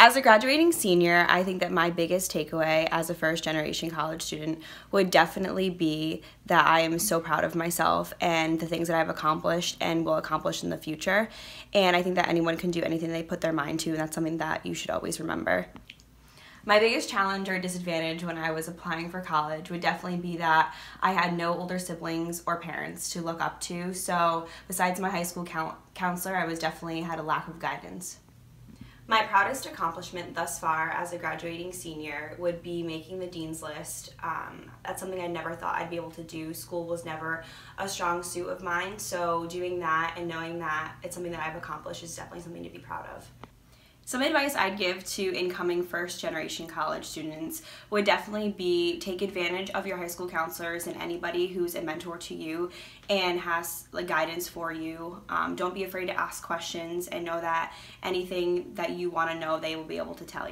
As a graduating senior, I think that my biggest takeaway as a first generation college student would definitely be that I am so proud of myself and the things that I've accomplished and will accomplish in the future. And I think that anyone can do anything they put their mind to, and that's something that you should always remember. My biggest challenge or disadvantage when I was applying for college would definitely be that I had no older siblings or parents to look up to. So, besides my high school counselor, I was definitely had a lack of guidance. My proudest accomplishment thus far as a graduating senior would be making the Dean's List. Um, that's something I never thought I'd be able to do. School was never a strong suit of mine, so doing that and knowing that it's something that I've accomplished is definitely something to be proud of. Some advice I'd give to incoming first generation college students would definitely be take advantage of your high school counselors and anybody who's a mentor to you and has like guidance for you. Um, don't be afraid to ask questions and know that anything that you want to know they will be able to tell you.